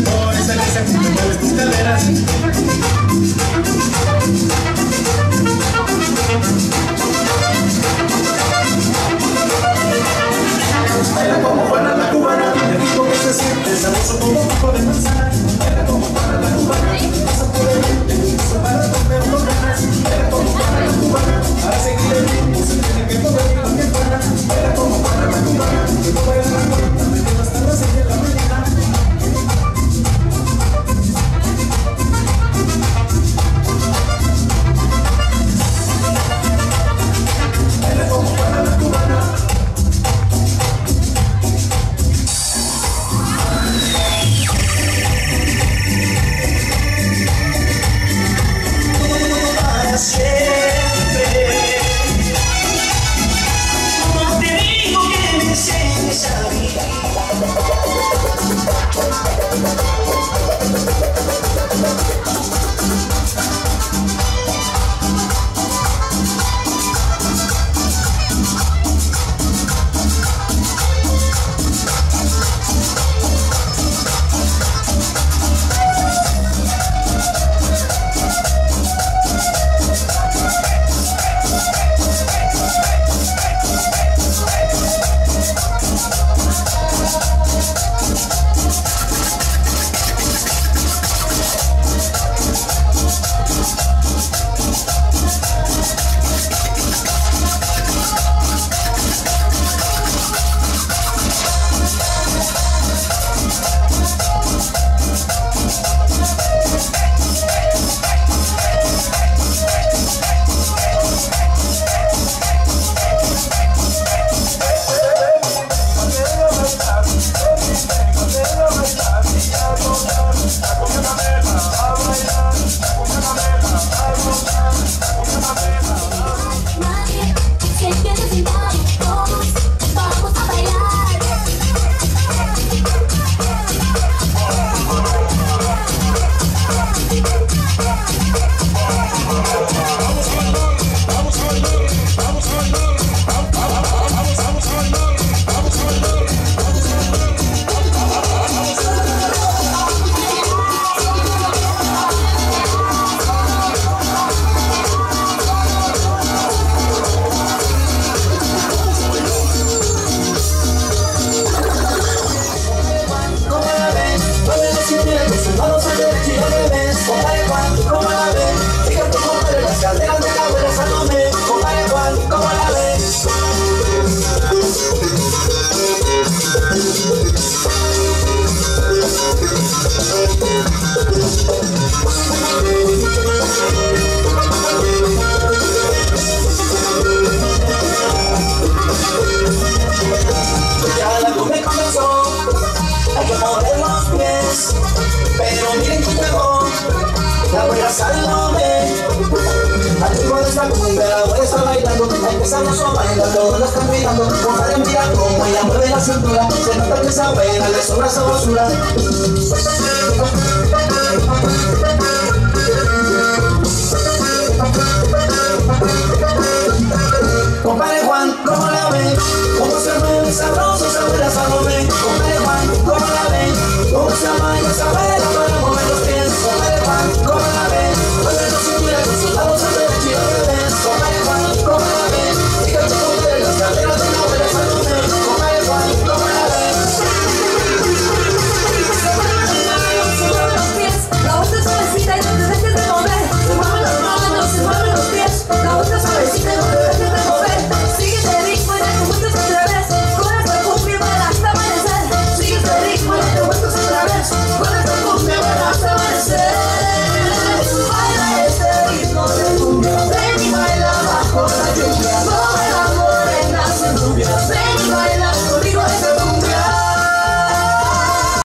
Por esa risa que mueves tus caderas. está comunidad ahora está bailando, hay que sabroso baila, todos la están mirando, compadre mira cómo ella mueve la cintura, se nota que esa pena le sobra sabrosura.